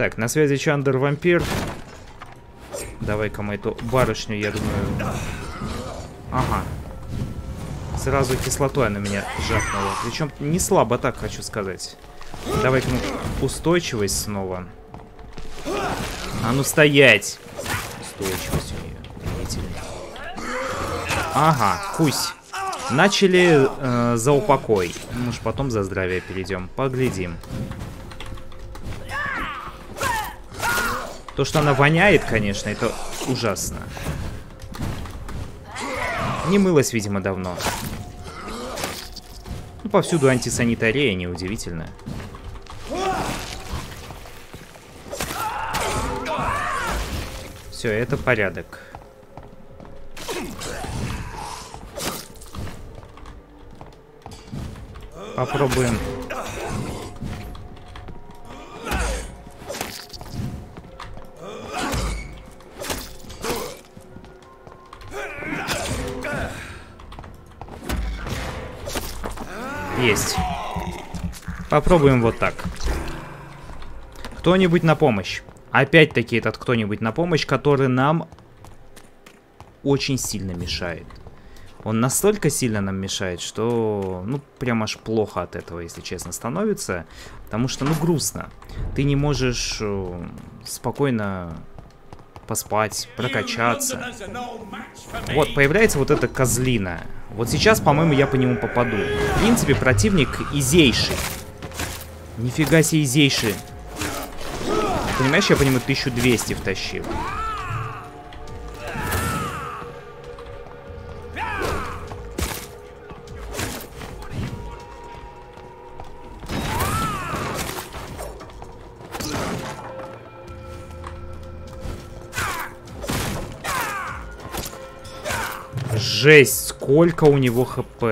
Так, на связи Чандер Вампир. Давай-ка мы эту барышню, я думаю... Ага. Сразу кислотой она меня жахнула. Причем не слабо так, хочу сказать. Давай-ка мы устойчивость снова. А ну стоять! Устойчивость у нее. Ага, кусь. Начали э, за упокой. Может, потом за здравие перейдем. Поглядим. То, что она воняет, конечно, это ужасно. Не мылась, видимо, давно. Ну, повсюду антисанитария, неудивительно. Все, это порядок. Попробуем. Есть. Попробуем вот так. Кто-нибудь на помощь. Опять-таки этот кто-нибудь на помощь, который нам очень сильно мешает. Он настолько сильно нам мешает, что, ну, прям аж плохо от этого, если честно, становится. Потому что, ну, грустно. Ты не можешь э, спокойно поспать, прокачаться. Вот, появляется вот эта козлина. Вот сейчас, по-моему, я по нему попаду. В принципе, противник изейший. Нифига себе изейший. Понимаешь, я по нему 1200 втащил. Жесть, сколько у него хп.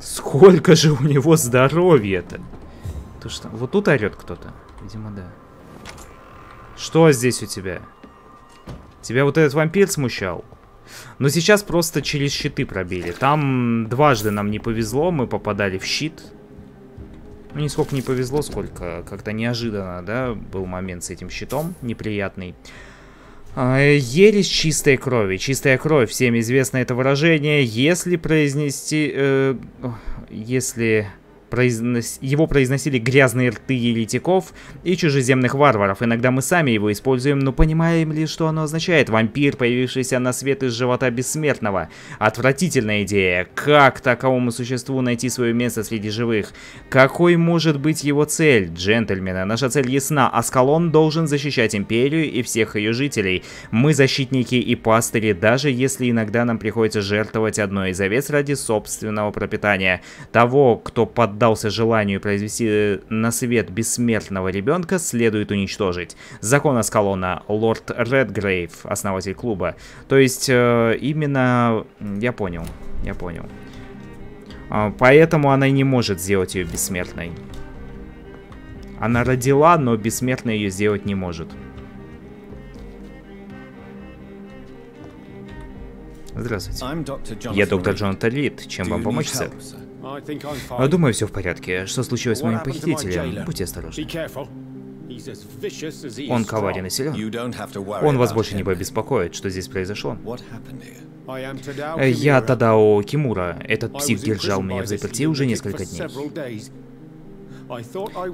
Сколько же у него здоровья-то. То что, вот тут орет кто-то. Видимо, да. Что здесь у тебя? Тебя вот этот вампир смущал? Но сейчас просто через щиты пробили. Там дважды нам не повезло, мы попадали в щит. Ну, не сколько не повезло, сколько как-то неожиданно, да, был момент с этим щитом неприятный. А, ересь чистой крови. Чистая кровь, всем известно это выражение. Если произнести... Э, если произнос... его произносили грязные рты еретиков и чужеземных варваров. Иногда мы сами его используем, но понимаем ли, что оно означает? Вампир, появившийся на свет из живота бессмертного. Отвратительная идея. Как таковому существу найти свое место среди живых? Какой может быть его цель? Джентльмены, наша цель ясна. Аскалон должен защищать Империю и всех ее жителей. Мы защитники и пастыри, даже если иногда нам приходится жертвовать одной из овец ради собственного пропитания. Того, кто под поддался желанию произвести э, на свет бессмертного ребенка, следует уничтожить. Закон Аскалона, лорд Редгрейв, основатель клуба. То есть, э, именно... Я понял, я понял. Э, поэтому она не может сделать ее бессмертной. Она родила, но бессмертной ее сделать не может. Здравствуйте. Я доктор Джонатан Рид. Чем вам помочь, сэр? Думаю, все в порядке. Что случилось с моим похитителем? Будьте осторожны. Он коварен и силен. Он вас больше не беспокоит, что здесь произошло. Я Тадао Кимура. Этот псих держал меня в заперти уже несколько дней.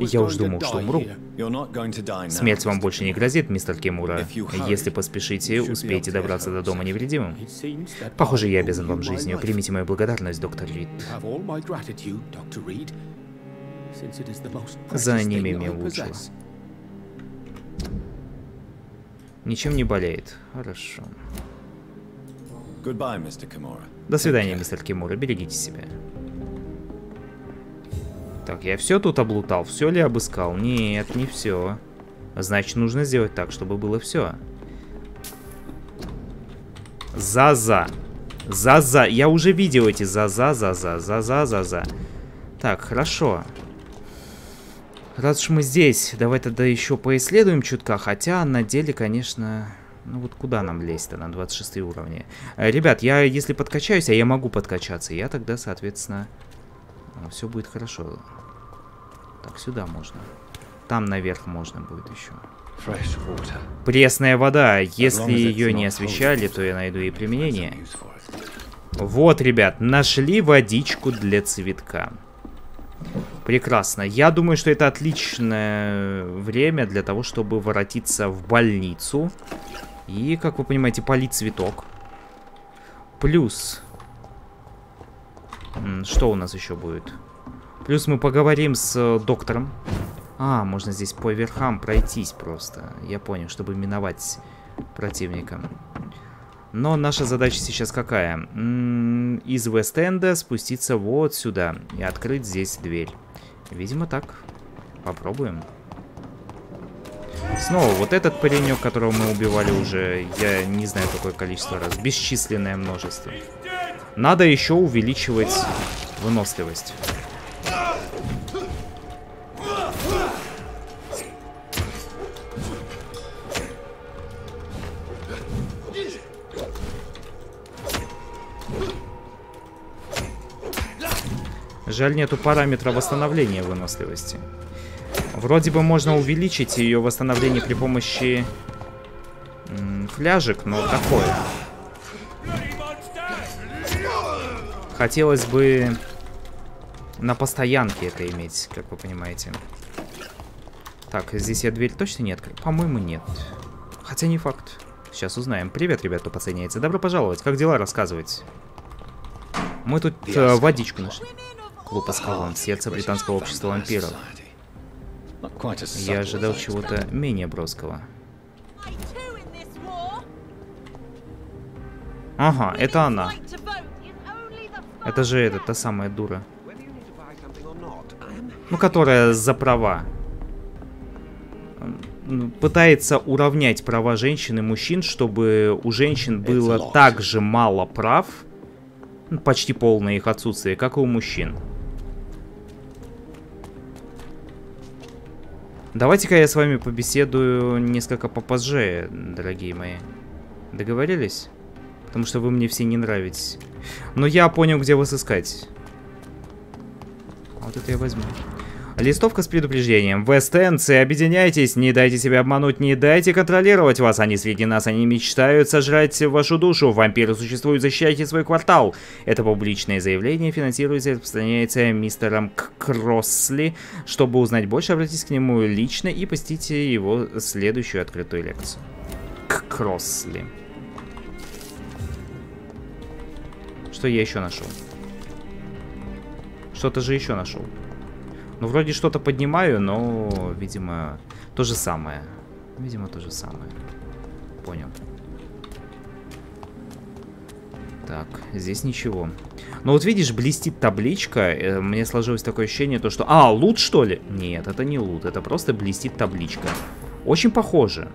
Я уж думал, что умру. Смерть вам больше не грозит, мистер Кемура. Если поспешите, успеете добраться до дома невредимым. Похоже, я обязан вам жизнью. Примите мою благодарность, доктор Рид. За ними мне лучше. Ничем не болеет. Хорошо. До свидания, мистер Кимура. Берегите себя. Так, я все тут облутал? Все ли обыскал? Нет, не все. Значит, нужно сделать так, чтобы было все. За-за. За-за. Я уже видел эти за-за-за-за. За-за-за-за. Так, хорошо. Раз уж мы здесь, давай тогда еще поисследуем чутка. Хотя на деле, конечно... Ну вот куда нам лезть-то на 26 уровне? Э, ребят, я если подкачаюсь, а я могу подкачаться, я тогда, соответственно, все будет хорошо. Так, сюда можно. Там наверх можно будет еще. Пресная вода. Если ее не освещали, то я найду ей применение. Вот, ребят, нашли водичку для цветка. Прекрасно. Я думаю, что это отличное время для того, чтобы воротиться в больницу. И, как вы понимаете, полить цветок. Плюс... Что у нас еще будет? Плюс мы поговорим с э, доктором. А, можно здесь по верхам пройтись просто. Я понял, чтобы миновать противника. Но наша задача сейчас какая? Из Вест-Энда спуститься вот сюда и открыть здесь дверь. Видимо так. Попробуем. Снова вот этот паренек, которого мы убивали уже, я не знаю какое количество раз. Бесчисленное множество. Надо еще увеличивать выносливость. Жаль, нету параметра восстановления выносливости. Вроде бы можно увеличить ее восстановление при помощи фляжек, но такое. Хотелось бы на постоянке это иметь, как вы понимаете. Так, здесь я дверь точно не открыл? По-моему, нет. Хотя не факт. Сейчас узнаем. Привет, ребят, кто подсоединяется. Добро пожаловать. Как дела рассказывать? Мы тут э, водичку нашли. Клуб Аскалон, сердце британского общества вампиров. Я ожидал чего-то менее броского. Ага, это она. Это же это, та самая дура. Ну, которая за права. Пытается уравнять права женщин и мужчин, чтобы у женщин было так же мало прав, ну, почти полное их отсутствие, как и у мужчин. Давайте-ка я с вами побеседую несколько попозже, дорогие мои. Договорились? Потому что вы мне все не нравитесь. Но я понял, где вас искать. Вот это я возьму. Листовка с предупреждением. Вестенцы, объединяйтесь, не дайте себя обмануть, не дайте контролировать вас. Они среди нас, они мечтают сожрать вашу душу. Вампиры существуют, защищайте свой квартал. Это публичное заявление финансируется и распространяется мистером Кроссли. Чтобы узнать больше, обратитесь к нему лично и посетите его следующую открытую лекцию. К Кроссли. Что я еще нашел? Что-то же еще нашел. Ну, вроде что-то поднимаю, но, видимо, то же самое. Видимо, то же самое. Понял. Так, здесь ничего. Но вот видишь, блестит табличка. Э, мне сложилось такое ощущение, то что... А, лут что ли? Нет, это не лут. Это просто блестит табличка. Очень похоже.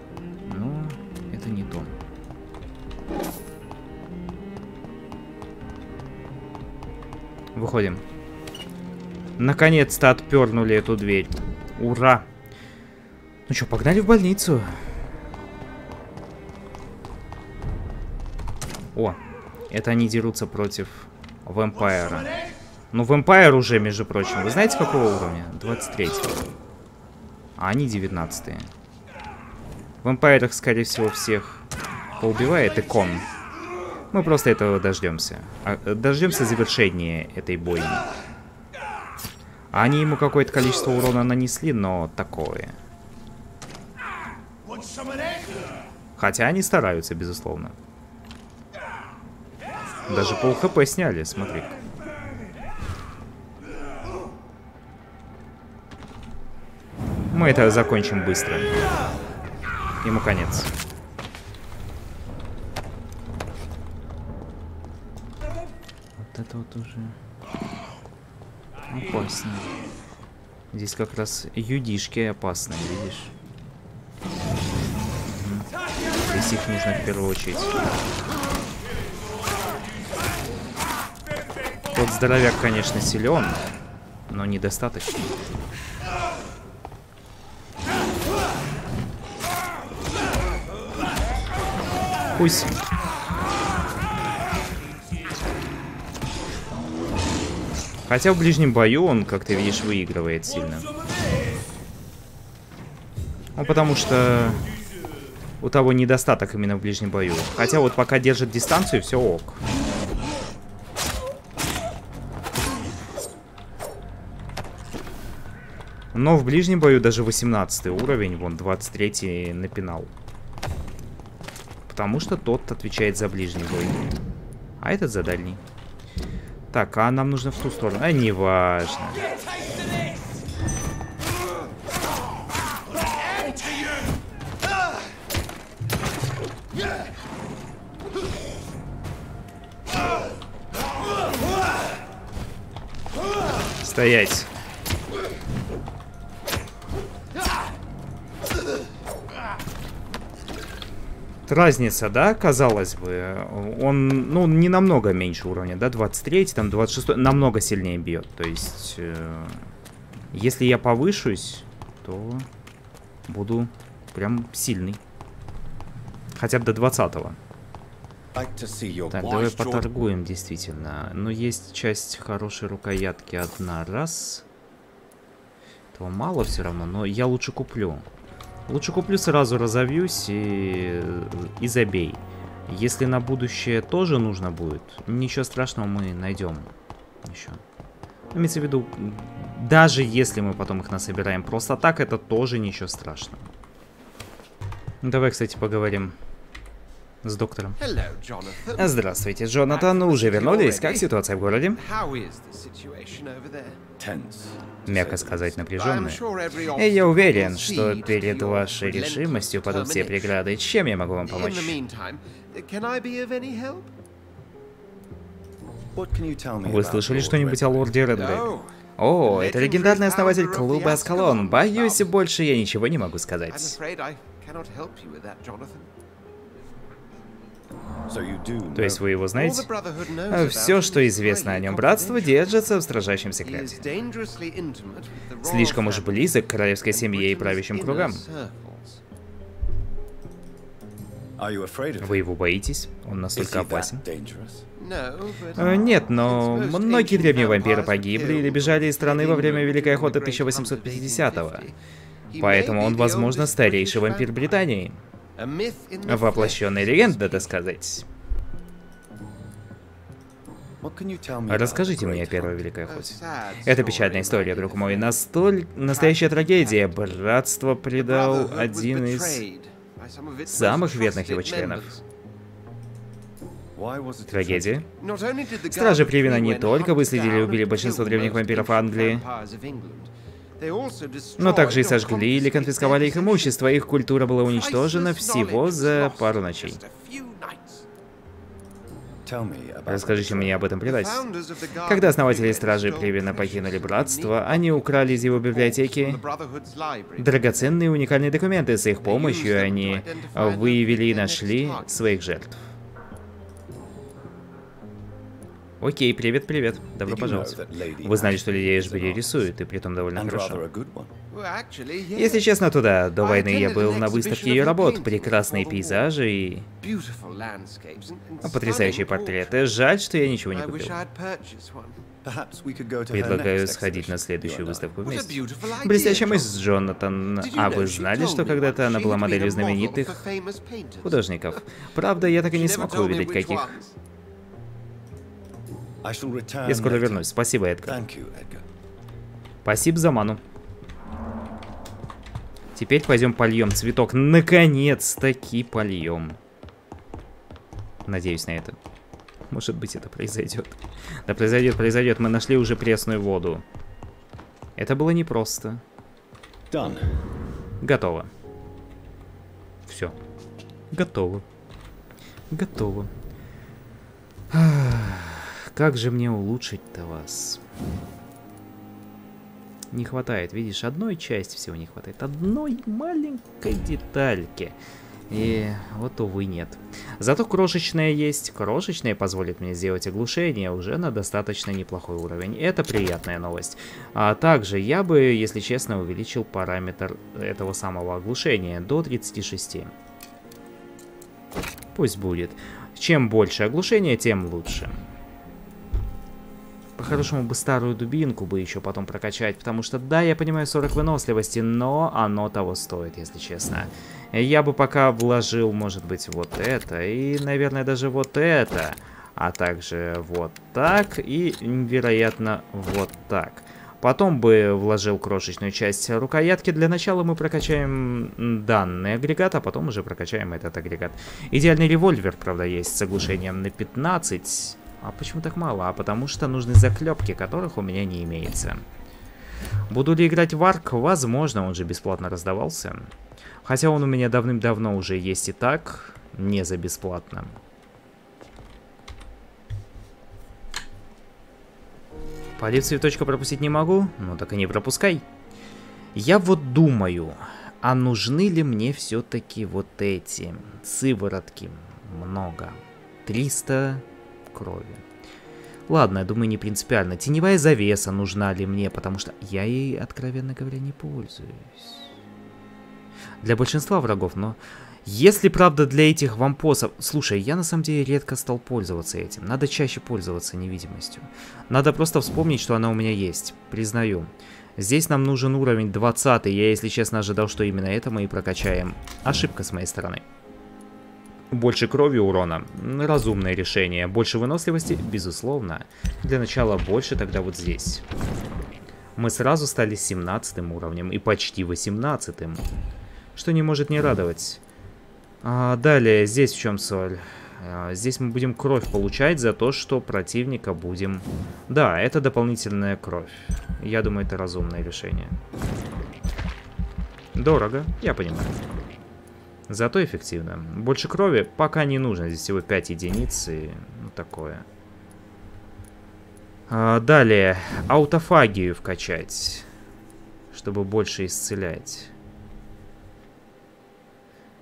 Выходим. Наконец-то отпернули эту дверь. Ура! Ну что, погнали в больницу. О, это они дерутся против вампира. Ну, вампир уже, между прочим. Вы знаете, какого уровня? 23 -го. А они 19 -е. Вампирах, скорее всего, всех поубивает кон. Мы просто этого дождемся. А, дождемся завершения этой бойни. Они ему какое-то количество урона нанесли, но такое. Хотя они стараются, безусловно. Даже пол хп сняли, смотри. Мы это закончим быстро. Ему конец. Вот вот уже... Опасно. Здесь как раз юдишки опасные, видишь? Угу. Здесь их нужно в первую очередь. Тот здоровяк, конечно, силен, но недостаточно. Пусть. Хотя в ближнем бою он, как ты видишь, выигрывает сильно. Ну, потому что у того недостаток именно в ближнем бою. Хотя вот пока держит дистанцию, все ок. Но в ближнем бою даже 18 уровень, вон 23 напинал. Потому что тот отвечает за ближний бой. А этот за дальний. Так, а нам нужно в ту сторону. А, неважно. Стоять. Разница, да, казалось бы. Он, ну, не намного меньше уровня, да, 23, там 26, намного сильнее бьет. То есть, э, если я повышусь, то буду прям сильный. Хотя бы до 20 -го. Так, давай поторгуем, действительно. Но есть часть хорошей рукоятки одна раз. Этого мало все равно, но я лучше куплю. Лучше куплю сразу, разовьюсь и, и забей. Если на будущее тоже нужно будет, ничего страшного мы найдем еще. Имеется в виду, даже если мы потом их насобираем просто так, это тоже ничего страшного. Давай, кстати, поговорим с доктором. Здравствуйте, Джонатан. Уже вернулись? Как ситуация в городе? Мягко сказать, напряженная. И я уверен, что перед вашей решимостью падут все преграды. Чем я могу вам помочь? Вы слышали что-нибудь о лорде Редбе? О, это легендарный основатель клуба Аскалон. Боюсь, больше я ничего не могу сказать. То есть вы его знаете? Все, что известно о нем, братство держится в строжайшем секрете. Слишком уж близок к королевской семье и правящим кругам. Вы его боитесь? Он настолько опасен? Э, нет, но многие древние вампиры погибли или бежали из страны во время Великой Охоты 1850-го. Поэтому он, возможно, старейший вампир Британии. Воплощенная легенда, так сказать. Расскажите мне о Первой Великой Охоте. Это печальная история, друг мой. Настоль... Настоящая трагедия. Братство предал один из самых верных его членов. Трагедия? Стражи Привина не только выследили и убили большинство древних вампиров Англии, но также и сожгли или конфисковали их имущество. Их культура была уничтожена всего за пару ночей. Расскажите мне об этом предательстве. Когда основатели Стражи Привина покинули Братство, они украли из его библиотеки драгоценные уникальные документы. С их помощью они выявили и нашли своих жертв. Окей, привет-привет. Добро пожаловать. Вы знали, что леди Эшбери рисует, и при этом довольно хорошо. Если честно, туда до войны я был на выставке ее работ. Прекрасные пейзажи и... Потрясающие портреты. Жаль, что я ничего не купил. Предлагаю сходить на следующую выставку вместе. Блестящая мысль, Джонатан. А вы знали, что когда-то она была моделью знаменитых художников? Правда, я так и не смог увидеть, каких. Я скоро вернусь. Спасибо, Эдгар. Спасибо за ману. Теперь пойдем польем цветок. Наконец-таки польем. Надеюсь на это. Может быть, это произойдет. Да произойдет, произойдет. Мы нашли уже пресную воду. Это было непросто. Done. Готово. Все. Готово. Готово. Как же мне улучшить-то вас? Не хватает, видишь, одной части всего не хватает. Одной маленькой детальки. И вот, увы, нет. Зато крошечная есть. Крошечная позволит мне сделать оглушение уже на достаточно неплохой уровень. Это приятная новость. А также я бы, если честно, увеличил параметр этого самого оглушения до 36. Пусть будет. Чем больше оглушения, тем лучше. По-хорошему бы старую дубинку бы еще потом прокачать, потому что, да, я понимаю 40 выносливости, но оно того стоит, если честно. Я бы пока вложил, может быть, вот это, и, наверное, даже вот это, а также вот так, и, вероятно, вот так. Потом бы вложил крошечную часть рукоятки. Для начала мы прокачаем данный агрегат, а потом уже прокачаем этот агрегат. Идеальный револьвер, правда, есть с оглушением на 15. А почему так мало? А потому что нужны заклепки, которых у меня не имеется. Буду ли играть в арк? Возможно, он же бесплатно раздавался. Хотя он у меня давным-давно уже есть и так, не за бесплатно. Полив цветочка пропустить не могу? Ну так и не пропускай. Я вот думаю, а нужны ли мне все-таки вот эти сыворотки? Много. 300 крови. Ладно, я думаю, не принципиально. Теневая завеса нужна ли мне, потому что я ей, откровенно говоря, не пользуюсь. Для большинства врагов, но если, правда, для этих вампосов... Слушай, я на самом деле редко стал пользоваться этим. Надо чаще пользоваться невидимостью. Надо просто вспомнить, что она у меня есть. Признаю. Здесь нам нужен уровень 20. Я, если честно, ожидал, что именно это мы и прокачаем. Ошибка с моей стороны. Больше крови урона. Разумное решение. Больше выносливости? Безусловно. Для начала больше тогда вот здесь. Мы сразу стали 17 уровнем и почти 18 -м. Что не может не радовать. А, далее, здесь в чем соль? А, здесь мы будем кровь получать за то, что противника будем... Да, это дополнительная кровь. Я думаю, это разумное решение. Дорого, я понимаю. Зато эффективно. Больше крови пока не нужно. Здесь всего 5 единиц и ну, такое. А, далее, аутофагию вкачать, чтобы больше исцелять.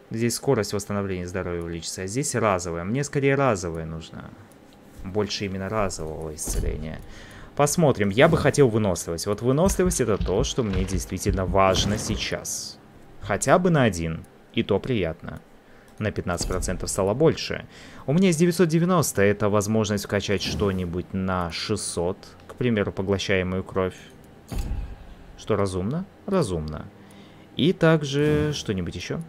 Здесь скорость восстановления здоровья увеличится, а здесь разовая. Мне скорее разовая нужна. Больше именно разового исцеления. Посмотрим. Я бы хотел выносливость. Вот выносливость это то, что мне действительно важно сейчас. Хотя бы на один. И то приятно. На 15% стало больше. У меня есть 990. Это возможность вкачать что-нибудь на 600. К примеру, поглощаемую кровь. Что разумно? Разумно. И также что-нибудь еще.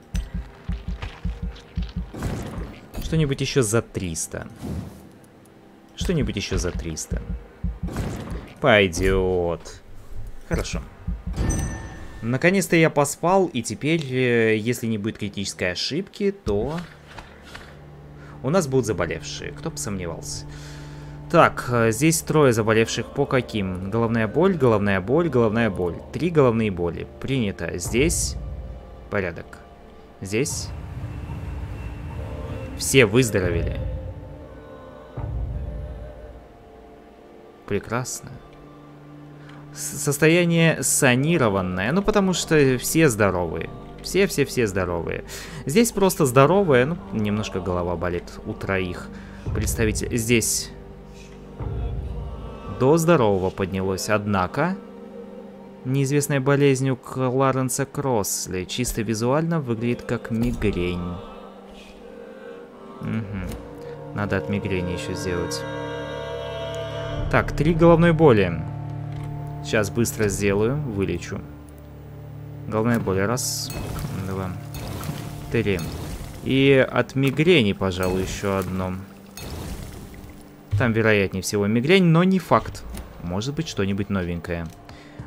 Что-нибудь еще за 300. Что-нибудь еще за 300. Пойдет. Хорошо. Наконец-то я поспал, и теперь, э, если не будет критической ошибки, то... У нас будут заболевшие, кто бы сомневался. Так, э, здесь трое заболевших по каким? Головная боль, головная боль, головная боль. Три головные боли. Принято. Здесь порядок. Здесь все выздоровели. Прекрасно. Состояние санированное, ну потому что все здоровые. Все-все-все здоровые. Здесь просто здоровые, ну, немножко голова болит у троих представителей. Здесь до здорового поднялось, однако... Неизвестная болезнь у Кларенса Кроссли чисто визуально выглядит как мигрень. Угу. Надо от мигрени еще сделать. Так, три головной боли. Сейчас быстро сделаю, вылечу. Головная боль. Раз, два, три. И от мигрени, пожалуй, еще одно. Там, вероятнее всего, мигрень, но не факт. Может быть, что-нибудь новенькое.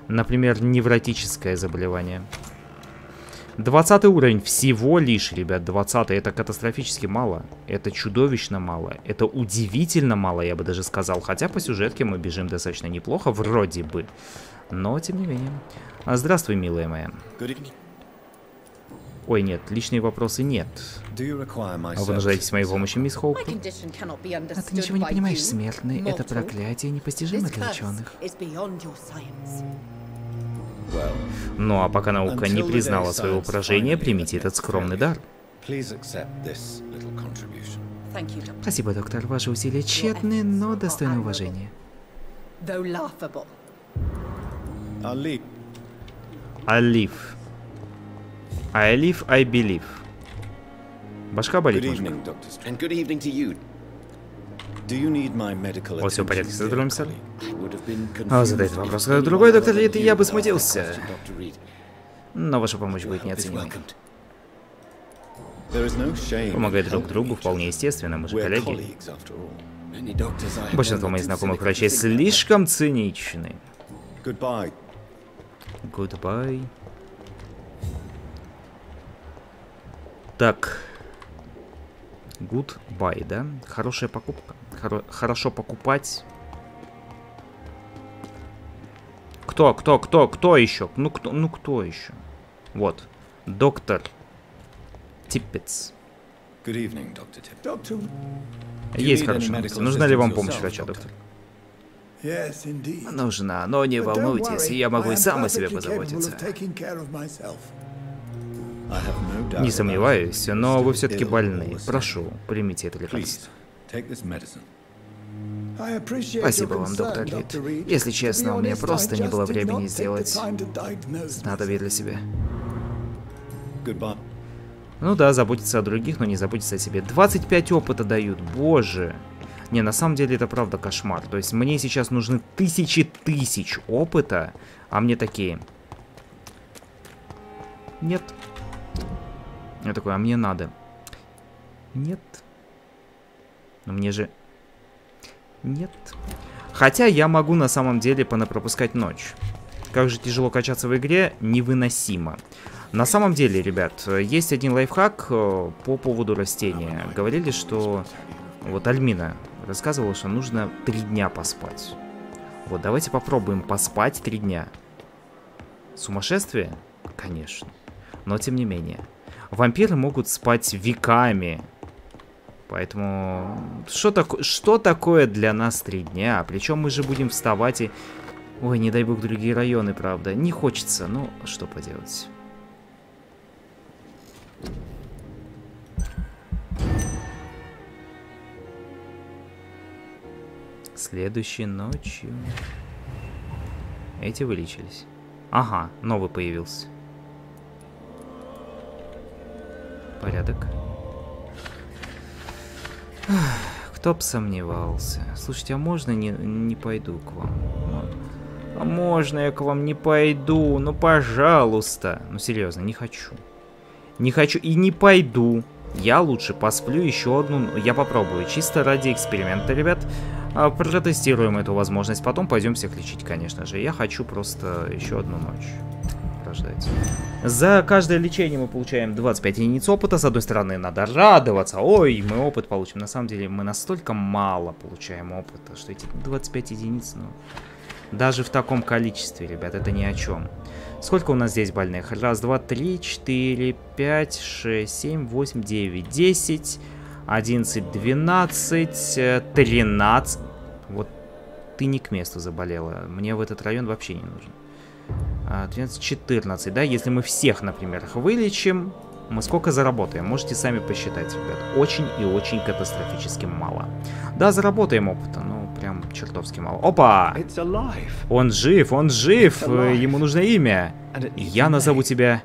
Например, невротическое заболевание. 20 уровень всего лишь, ребят, 20 это катастрофически мало. Это чудовищно мало. Это удивительно мало, я бы даже сказал. Хотя по сюжетке мы бежим достаточно неплохо, вроде бы. Но, тем не менее. А, здравствуй, милая моя. Ой, нет, личные вопросы нет. А вы нуждаетесь моей помощи, мисс Хоуп? А ты ничего не понимаешь, смертный. Это проклятие непостижимо для ученых. Ну а пока наука не признала своего поражения, примите этот скромный дар. Спасибо, доктор. Ваши усилия тщетны, но достойны уважения. Live. I live, I believe. Башка болит, Вот все в порядке с здоровьем, сэр. А, задай этот вопрос. Другой доктор Рид, и я бы смутился. Но ваша помощь будет неоценима. Помогать друг другу вполне естественно, мы же коллеги. Большинство моих знакомых врачей слишком циничны. Goodbye. Так. Goodbye, да? Хорошая покупка. Хоро хорошо покупать. Кто, кто, кто, кто еще? Ну, кто, ну, кто еще? Вот. Доктор Типпец. Есть хорошая новость. Нужна ли вам помощь врача, доктор? Нужна, но не волнуйтесь, я могу и сам о себе позаботиться. Не сомневаюсь, но вы все-таки больны. Прошу, примите это лекарство. Спасибо вам, доктор Лид. Если честно, у меня просто не было времени сделать надо для себя. Ну да, заботиться о других, но не заботиться о себе. 25 опыта дают, боже. Не, на самом деле это правда кошмар. То есть мне сейчас нужны тысячи тысяч опыта, а мне такие... Нет. Я такой, а мне надо. Нет. Но мне же... Нет. Хотя я могу на самом деле понапропускать ночь. Как же тяжело качаться в игре, невыносимо. На самом деле, ребят, есть один лайфхак э, по поводу растения. Говорили, что... Вот Альмина рассказывала, что нужно три дня поспать. Вот, давайте попробуем поспать три дня. Сумасшествие? Конечно. Но тем не менее. Вампиры могут спать веками. Поэтому... Что, так... что такое для нас три дня? Причем мы же будем вставать и... Ой, не дай бог другие районы, правда. Не хочется, ну, что поделать. Следующей ночью... Эти вылечились. Ага, новый появился. Порядок. Кто б сомневался. Слушайте, а можно не, не пойду к вам? А можно я к вам не пойду? Ну, пожалуйста. Ну, серьезно, не хочу. Не хочу и не пойду. Я лучше посплю еще одну... Я попробую, чисто ради эксперимента, ребят. А, протестируем эту возможность. Потом пойдем всех лечить, конечно же. Я хочу просто еще одну ночь прождать. За каждое лечение мы получаем 25 единиц опыта. С одной стороны, надо радоваться. Ой, мы опыт получим. На самом деле, мы настолько мало получаем опыта, что эти 25 единиц, ну... Даже в таком количестве, ребят, это ни о чем. Сколько у нас здесь больных? Раз, два, три, четыре, пять, шесть, семь, восемь, девять, десять... 11, 12, 13. Вот ты не к месту заболела. Мне в этот район вообще не нужен. 13, а, 14, да? Если мы всех, например, их вылечим, мы сколько заработаем? Можете сами посчитать, ребят. Очень и очень катастрофически мало. Да, заработаем опыта, но прям чертовски мало. Опа! Он жив, он жив! Ему нужно имя. Я назову тебя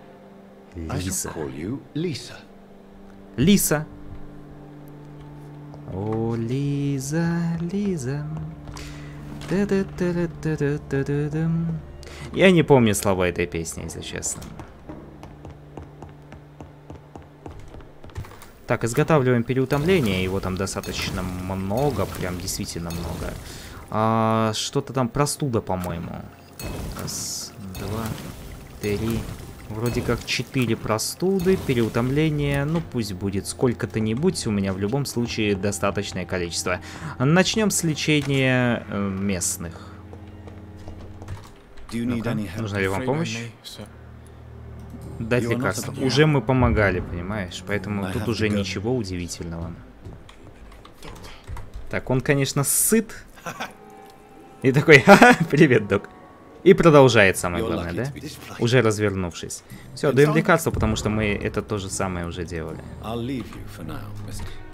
Лиза. Лиса. О, Лиза, Лиза. Я не помню слова этой песни, если честно. Так, изготавливаем переутомление. Его там достаточно много, прям действительно много. А, Что-то там простуда, по-моему. Раз, два, три, Вроде как 4 простуды, переутомление, ну пусть будет сколько-то нибудь, у меня в любом случае достаточное количество. Начнем с лечения э, местных. Ну нужна ли вам помощь? Дать лекарство. Уже мы помогали, понимаешь? Поэтому тут уже ничего удивительного. Так, он, конечно, сыт. И такой, привет, док. И продолжает самое главное, да? Уже развернувшись. Все, даем лекарство, потому что мы это то же самое уже делали.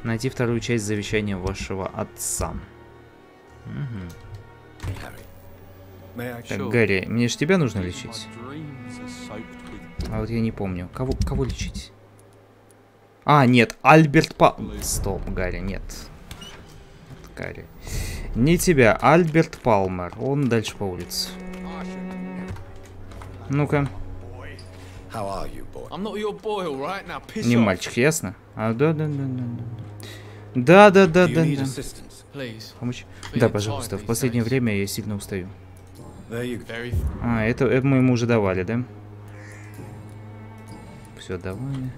Найти вторую часть завещания вашего отца. Угу. Так, Гарри, мне же тебя нужно лечить. А вот я не помню. Кого, кого лечить? А, нет, Альберт Па... Стоп, Гарри, нет. Карри. Не тебя, Альберт Палмер. Он дальше по улице. Ну-ка. Не мальчик, ясно? А, да, да, да, да, да. Да, да, да, Do you да, need да. assistance? please. Помочь? Да, пожалуйста. В последнее время я сильно устаю. А, это, это мы ему уже давали, да? Все, давали.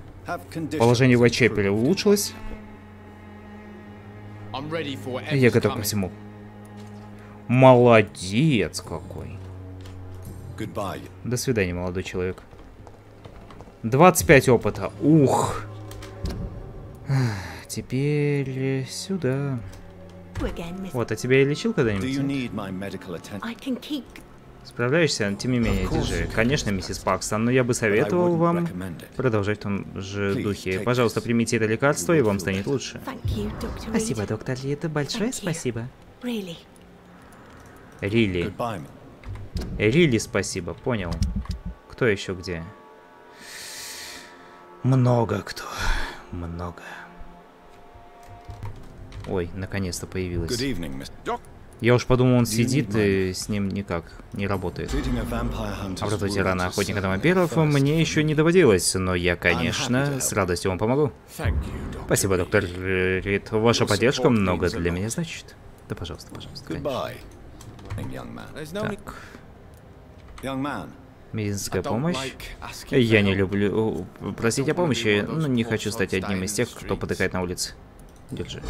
Положение в? Чепеле улучшилось. Я готов ко всему. Молодец какой. До свидания, молодой человек. 25 опыта. Ух. Теперь сюда. again, Miss. Вот, а тебя я лечил когда-нибудь? Справляешься? Тем не менее, держи. Конечно, миссис Пакстон, но я бы советовал вам продолжать в том же духе. Пожалуйста, примите это лекарство, и вам станет лучше. Спасибо, доктор Лида. Большое спасибо. Рили. Рили спасибо, понял. Кто еще где? Много кто. Много. Ой, наконец-то появилась. Я уж подумал, он сидит и с ним никак не работает. Wounds рано is охотника на вампиров мне еще не доводилось, но я, конечно, с радостью вам помогу. Спасибо, доктор Рид. Ваша поддержка много для меня значит. Да, пожалуйста, пожалуйста. конечно. Так, медицинская помощь. Я не люблю э, просить о помощи, но не хочу стать одним из тех, кто потыкает на улице. Держи.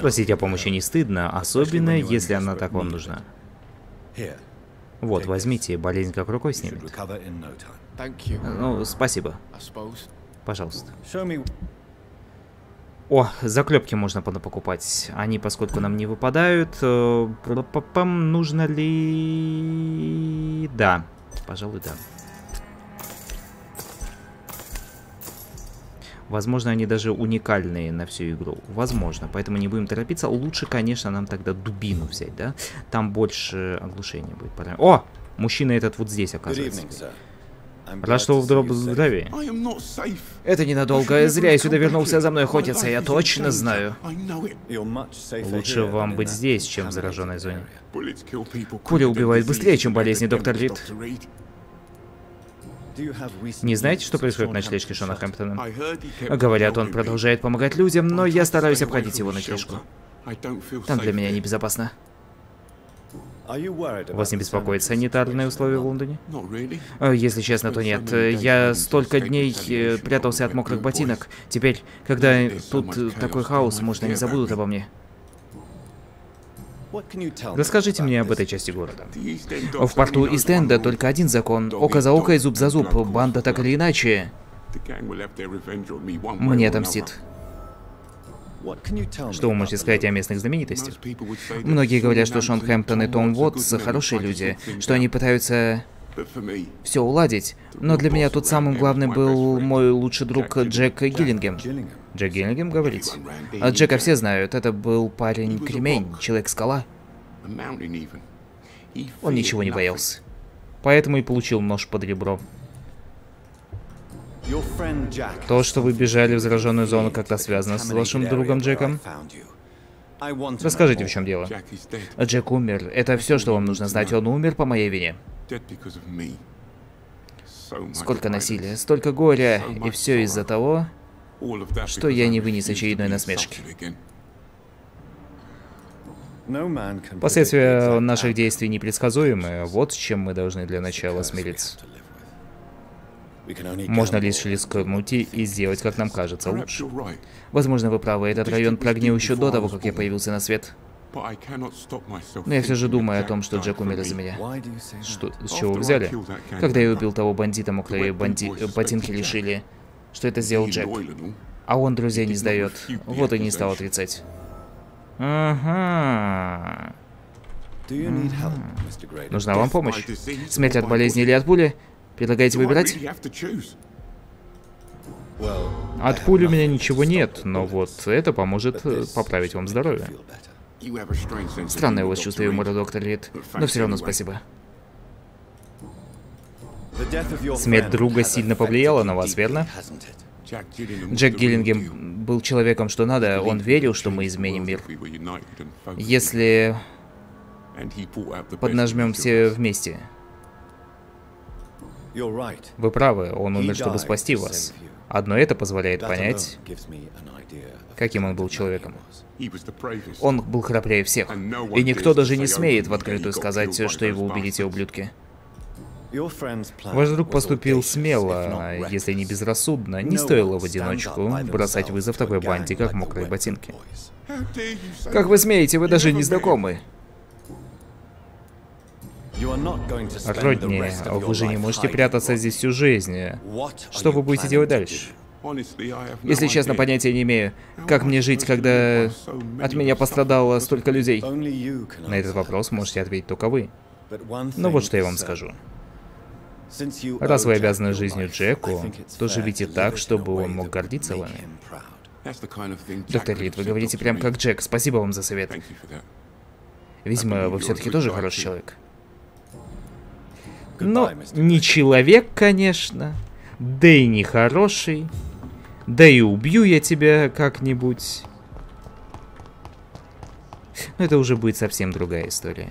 Просить о помощи не стыдно, особенно если она так вам нужна. Вот, возьмите, болезнь как рукой снимет. Ну, спасибо, пожалуйста. О, заклепки можно покупать. Они, поскольку нам не выпадают, э, нужно ли... Да, пожалуй, да. Возможно, они даже уникальные на всю игру. Возможно, поэтому не будем торопиться. Лучше, конечно, нам тогда дубину взять, да? Там больше оглушения будет. О! Мужчина этот вот здесь, оказывается. Рад, что вы to в see you здравом safe. здравии. Это ненадолго. Зря я сюда вернулся, за мной охотятся, я точно знаю. Лучше вам быть здесь, чем в зараженной зоне. than убивает быстрее, чем болезни, доктор Рид. Не знаете, что происходит в Sean ночлежке Шона Хэмптона? Говорят, он продолжает помогать людям, но я стараюсь обходить его ночлежку. Там для меня небезопасно. Вас не sanitary санитарные условия в? Лондоне? Э, Если честно, то нет. Я столько дней э, прятался от мокрых ботинок. Теперь, когда тут э, такой хаос, может, они забудут обо мне. Расскажите мне об этой части города. В порту Истенда только один закон. Око за око и зуб за зуб. Банда так или иначе мне отомстит. Что вы можете сказать о местных знаменитостях? Многие говорят, что Шон Хэмптон и Том men хорошие люди, что они пытаются все уладить. Но для меня тут самым главным был мой лучший друг Джек Гиллингем. Джек ran deep А Джека все знают, это был парень-кремень, человек-скала. Он ничего не боялся. Поэтому и получил нож под ребро. То, что вы бежали в зараженную зону, как-то связано с вашим другом Джеком? Расскажите, в чем дело. Джек умер. Это все, что вам нужно знать. Он умер по моей вине. Сколько насилия, столько горя, и все из-за того, что я не вынес очередной насмешки. Последствия наших действий непредсказуемы. Вот с чем мы должны для начала смириться. Можно лишь рискнуть и сделать, как нам кажется, лучше. Возможно, вы правы, этот район прогнил еще до того, как я появился на свет. Но я все же думаю о том, что Джек умер из-за меня. Что? С чего вы взяли? Когда я убил того бандита, мокрые банди... ботинки решили, что это сделал Джек. all, А он друзей не сдает. Вот и не стал отрицать. Ага. Нужна вам помощь? Смерть от болезни или от пули? Предлагаете выбирать? От пули у меня ничего нет, но вот это поможет поправить вам здоровье. Странное у вас чувство юмора, доктор Рид. Но все равно спасибо. Смерть друга сильно повлияла на вас, верно? Джек. Гиллингем был человеком, что надо, он верил, что мы изменим мир. Если поднажмем все вместе. Вы правы, он умер, чтобы спасти вас. Одно это позволяет понять, каким он был человеком. Он был храбрее всех. И никто даже не смеет в открытую сказать, что его убили те ублюдки. Ваш друг поступил смело, not если не безрассудно. Не стоило в одиночку бросать вызов такой банде, как мокрые ботинки. Как вы смеете, вы даже не знакомы. Родни, of вы же не можете прятаться здесь всю жизнь. Что вы будете делать дальше? Если честно, понятия не имею, как мне жить, когда от меня пострадало столько людей. На этот вопрос можете ответить только вы. One Ну вот что я вам скажу. Раз вы обязаны жизнью Джеку, то живите так, чтобы он мог гордиться вами. Доктор Рид, вы говорите прям как Джек. Спасибо вам за совет. Видимо, вы все-таки тоже хороший человек. Но не человек, конечно. Да и не хороший. Да и убью я тебя как-нибудь. Но это уже будет совсем другая история.